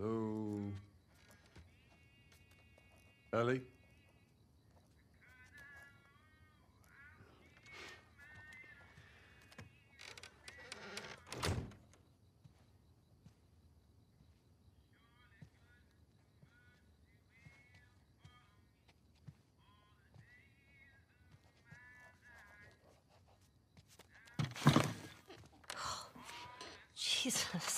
Hello? Ellie? Jesus.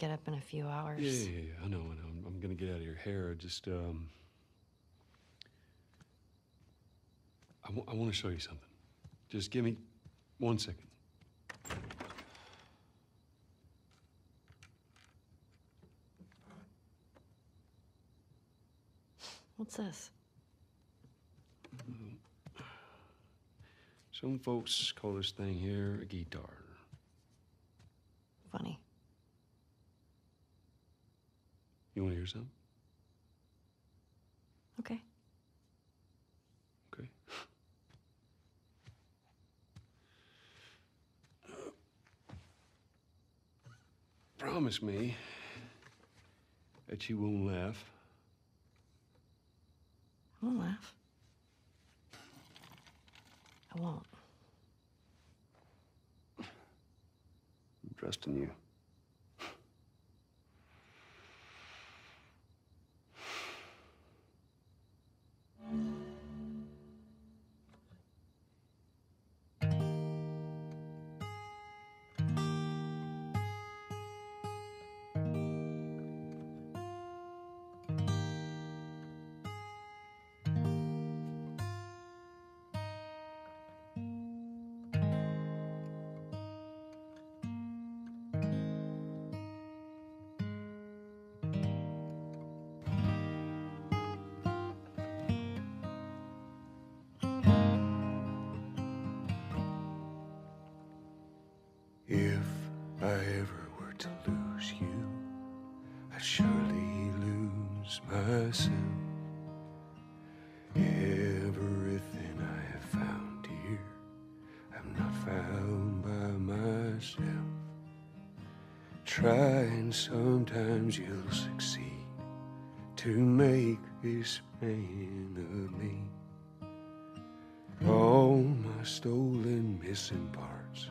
get up in a few hours. Yeah, yeah, yeah, I know, I know. I'm, I'm gonna get out of your hair. Just, um, I want to show you something. Just give me one second. What's this? Some folks call this thing here a guitar. You want to hear something? Okay. Okay. Promise me that you won't laugh. I won't laugh. I won't. I'm trusting you. If I ever were to lose you, I'd surely lose myself. Everything I have found here, I'm not found by myself. Try and sometimes you'll succeed to make this man of me. All my stolen missing parts.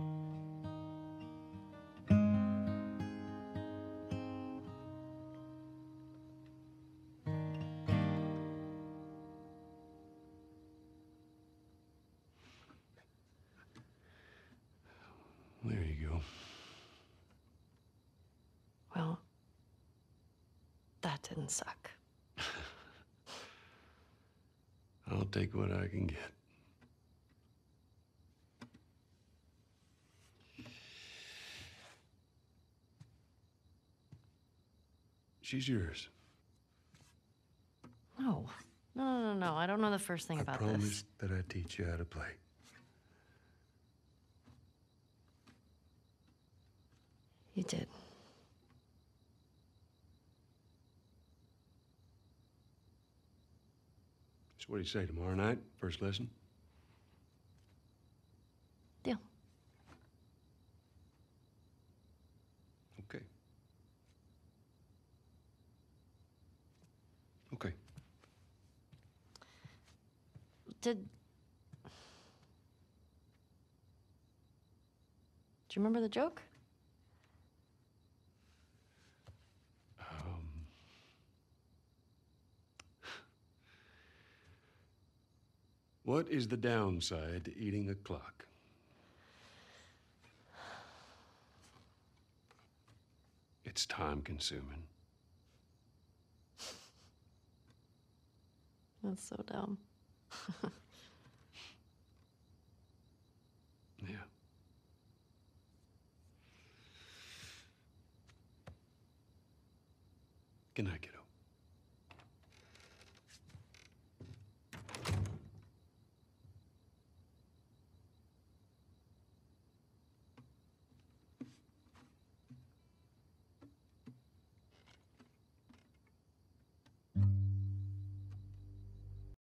Well, that didn't suck. I'll take what I can get. She's yours. No. No, no, no, no. I don't know the first thing I about promised this. that I'd teach you how to play. You did. So what do you say tomorrow night? First lesson? Deal. Okay. Okay. Did. Do you remember the joke? What is the downside to eating a clock? It's time consuming. That's so dumb. Yeah. Good night, kiddo.